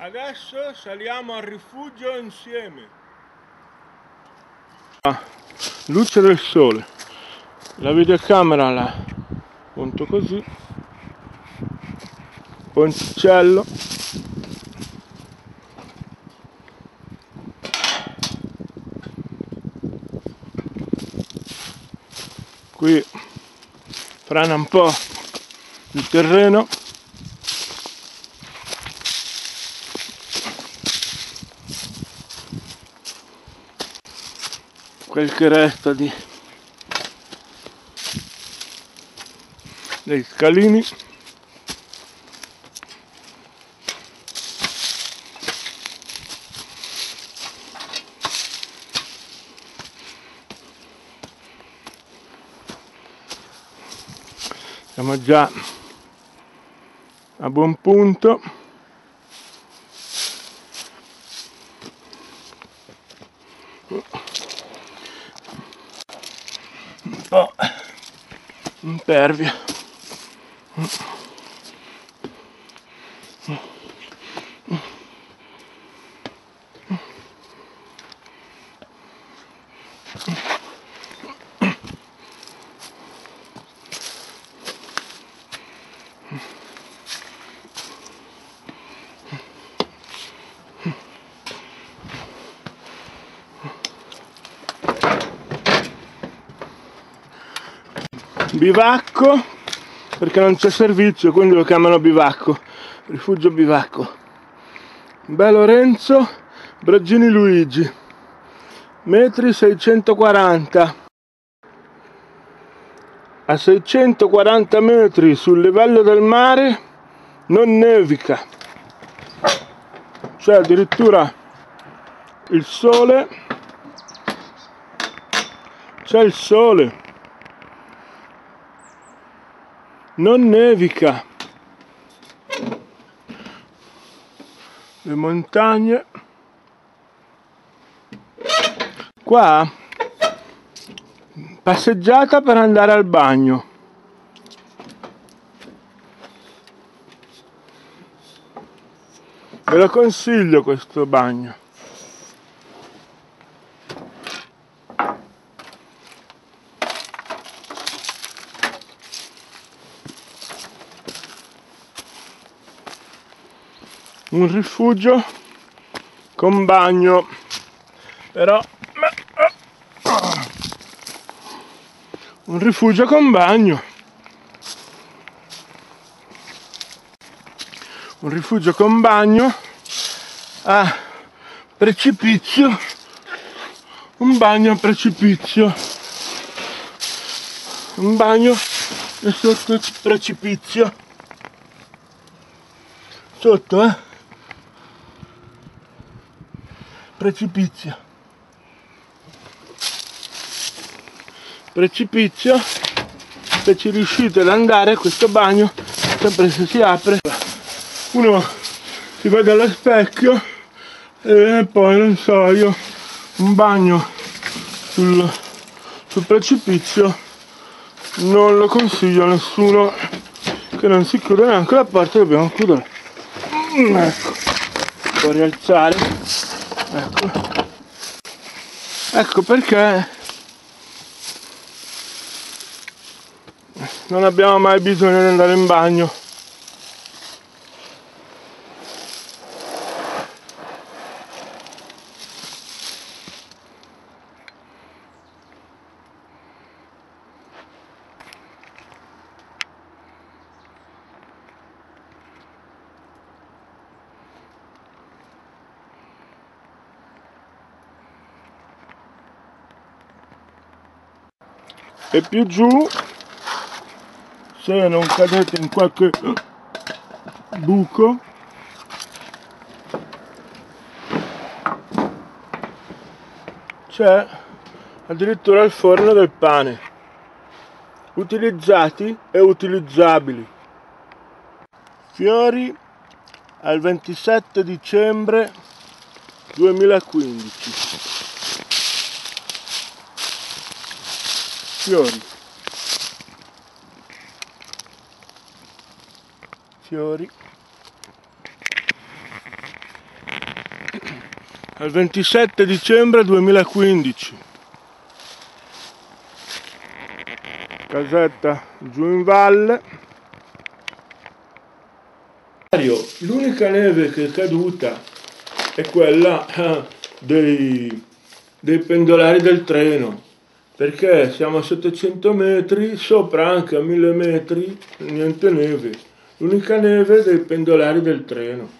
Adesso saliamo al rifugio insieme. Ah, luce del sole. La videocamera la punto così. Ponticello. Qui frana un po' il terreno quel che resta di dei scalini. Siamo già a buon punto. un po' impervia bivacco perché non c'è servizio quindi lo chiamano bivacco rifugio bivacco. Beh Lorenzo Braggini Luigi metri 640 a 640 metri sul livello del mare non nevica. Cioè addirittura il sole c'è il sole non nevica. Le montagne. Qua passeggiata per andare al bagno. Ve lo consiglio questo bagno un rifugio con bagno. Però un rifugio con bagno. Un rifugio con bagno a precipizio. Un bagno a precipizio. Un bagno sotto il precipizio. Sotto eh precipizio precipizio se ci riuscite ad andare questo bagno sempre se si apre uno si vede allo specchio e poi non so io un bagno sul, sul precipizio non lo consiglio a nessuno che non si chiude neanche la porta dobbiamo chiudere. Ecco. Può rialzare ecco. Ecco perché non abbiamo mai bisogno di andare in bagno e più giù se non cadete in qualche buco c'è addirittura il forno del pane utilizzati e utilizzabili. Fiori al 27 dicembre 2015 fiori. Fiori. Al 27 dicembre 2015 casetta giù in valle. L'unica neve che è caduta è quella eh, dei, dei pendolari del treno perché siamo a 700 metri sopra anche a 1000 metri niente neve. L'unica neve dei pendolari del treno